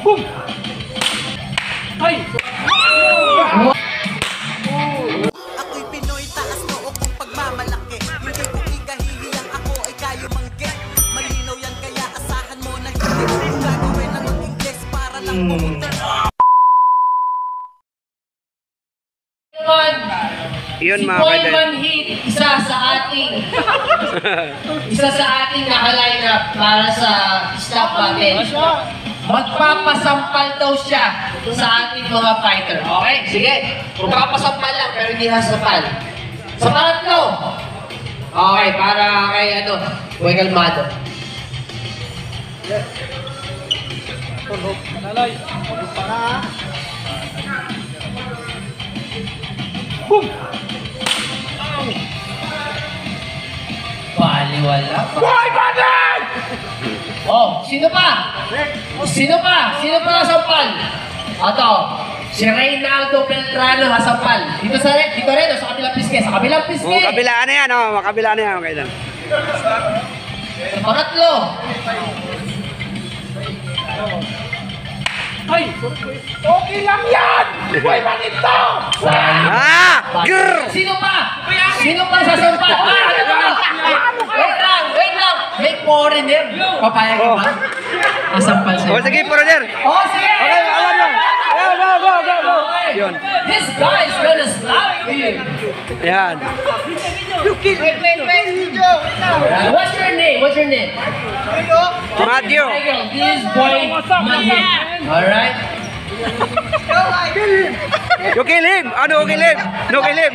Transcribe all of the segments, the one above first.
Boom! Ay! Ako'y Pinoy, taas noo kong pagmamalaki Hindi ko ikahihiyang ako ay kayo mangge Malinaw yan kaya asahan mo na hindi Gagawin ng mag-ingles para lang pumunta naman, Yun si mga kadal. Manhit, isa sa ating isa sa ating naka-line up para sa staff natin. Magpapasampal daw siya sa ating mga fighter. Okay, sige. Magpapasampal lang pero hindi hasampal. Sa pangatlo. Okay, para kay ano, Boy Kalmado. Boom! Baliwala. Boy Bandit! Oh, sino pa? Sino pa? Sino pa nasampal? Ato, si Reynaldo Beltrano nasampal. Dito sa dito rin, sa kabilang piske, sa kabilang piske. Oh, kabila na yan, oh. Kabila na yan, mga kadal. Sa pangatlo, Ay! Okay lang yan! Boy Bandit to! Ah! Grrr! sino pa? Sino pa sasampal? Ah, ano ba? Wait lang, wait lang. May foreigner. Papayag ka ba? Nasampal sa'yo. Oh, sige, brother. Oh, sige! Okay, alam na. Go, go, go, go, go. Yun. This guy is gonna slap you. Yan. What's your name? What's your name? Matthew. This is boy Manhit. Alright? You kill him. Ano, kill him? No, kill him.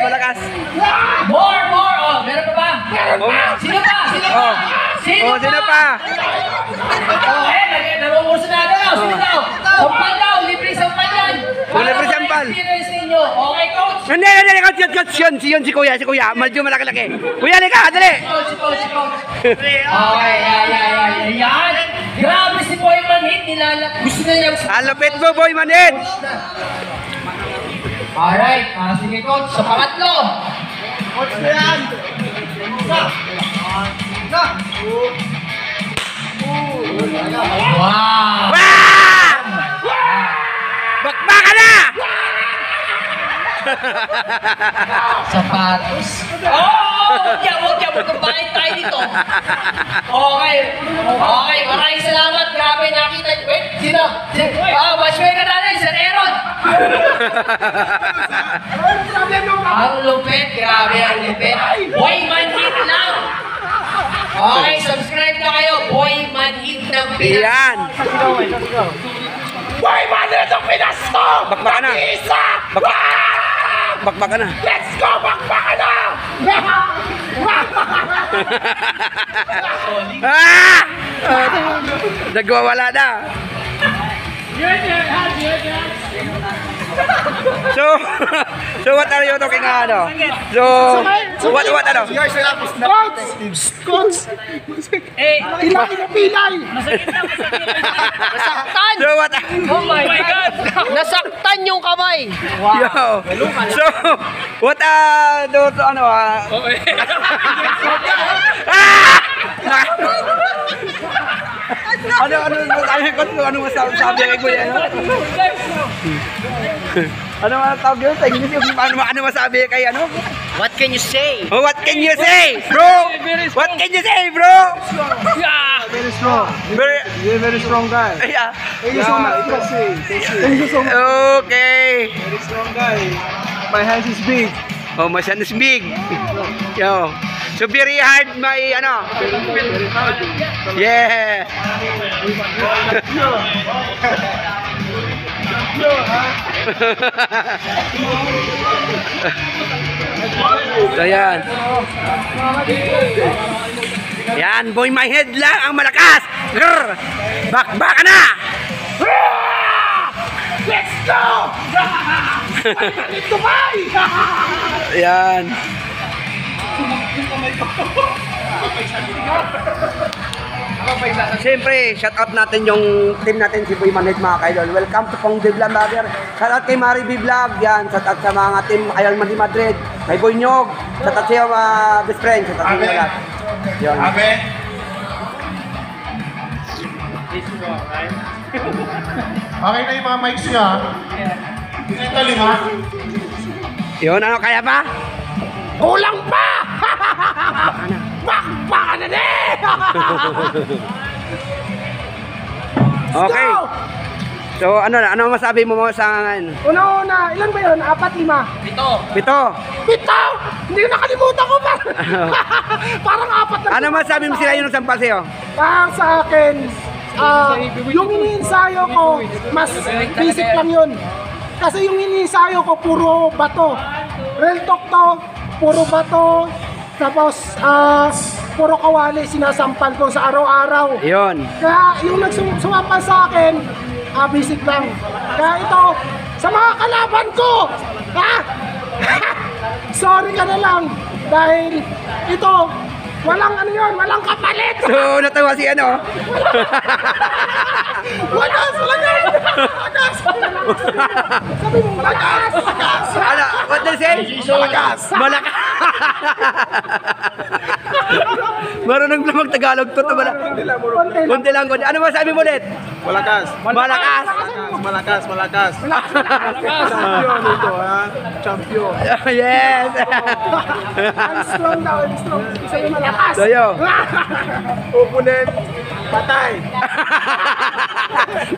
malakas. More, more! Oh, meron pa ba? Oh. Sino pa? Sino pa? Oh. Sino Oh, sino pa? Oh, eh, namumurso na daw. Sino daw? Sampal daw, libre sampal yan. Oh, libre sampal. ninyo. Okay, coach? Hindi, hindi, hindi, coach, coach, coach, yun, si yun, si kuya, si kuya, medyo malaki-laki. Kuya, lika, dali. Coach, coach, coach. Okay, yeah, yeah, yeah, yeah. Yan. Grabe si Boy Manhit. Nilala. Gusto na niya. Alupit mo, boy, manid. Alright, ah, sige coach. Sa pangatlo. Wow! Wah! Bakbaka na! Sapatos. Oh! Huwag yan, huwag yan. Magkabahin tayo dito. Okay. Okay, maraming salamat. Grabe, nakita. Wait, sino? Si- Ah, matchmaker natin, Sir Aaron. Ang lupit, grabe ang lupit. Boy Manhit lang. Okay, subscribe na kayo. Boy Manhit ng Pinas. Yan. Boy Bandit ang Pinas to! Bakbaka na. Isa! Bak- Bakbaka na. Let's go! Bakbaka na! ah! Nagwawala na. So, so what are you talking about? Ano? So, what, what, ano? Coach! Coach! Eh, pilay na pilay! Nasaktan! So, what, Oh my God! Nasaktan yung kamay! yo, so, what, uh, do, ano, ah? ah! ano, ano, ano, ano, ano masabi sabi kay Kuya, ano? Ano ang tawag yun sa English? Yung Ano, ano masabi kay ano? What can you say? Oh, what can you say, bro? What can you say, bro? Very strong. Very, You're very strong guy. yeah. Thank you so much. Thank you so much. Okay. Very strong guy. My hands is big. Oh, my son is big. Yo. So very hard my ano. Yeah. so yan. Yan, boy my head lang ang malakas. Grr! Bakbaka na! Let's go! Yan. Siyempre, shout out natin yung team natin si Boy Manhid mga kaidol. Welcome to Pong Vlog Vlogger. Shout out kay Mari B Vlog. Yan, shout out sa mga team Ayal Mandi Madrid. Kay Boy Nyog. Shout out sa iyo mga best friend. Shout out sa inyo lahat. Yan. Abe. Okay na yung mga mics niya. Ito lima. Yun, ano kaya pa? Kulang pa! Bakbaka na din! Okay. Go! So, ano na? Ano masabi mo sa ngayon? Una-una, ilan ba yun? Apat, lima? Ito. Pito. Pito! Hindi ko nakalimutan ko pa! Parang apat na. Ano masabi mo sila yung sampal sa'yo? Parang sa akin, ah, yung iniinsayo ko, mas basic lang yun. Kasi yung iniinsayo ko, puro bato. Real talk to, puro bato. Tapos, ah, puro kawali, sinasampal ko sa araw-araw. Yun. Kaya yung nagsumampal sa akin, ah, basic lang. Kaya ito, sa mga kalaban ko, ha? Sorry ka na lang. Dahil ito, walang ano yun, walang kapalit. So, natawa si ano? Wagas! Wagas! Wagas! Sabi mo, wagas! Wagas! ano? What did say? Wagas! Malakas. Marunong lang mag-Tagalog to. to mala- Konti lang. Kunti lang, kunti. Ano masabi mo ulit? Malakas. Malakas. Malakas, malakas. Champion ito, ha? Champion. yes. I'm strong daw, I'm strong. Sabi mo, malakas! So, yo. Opponent, patay.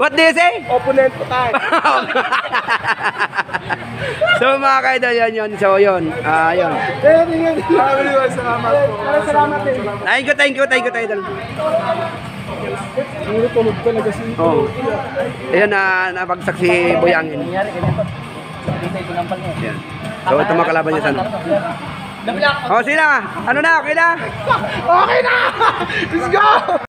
What do you say? Opponent, patay. so mga kaidol, yun yun. So yun. Ah, yun. Maraming salamat po. Salamat din. Thank you, thank you, thank you, idol. Puro tulog talaga si Oh. Ayan na nabagsak si Boyangin. Yan. So ito mga kalaban niya sana. Oh, sila. Ano na? Okay na? Okay na! Let's go!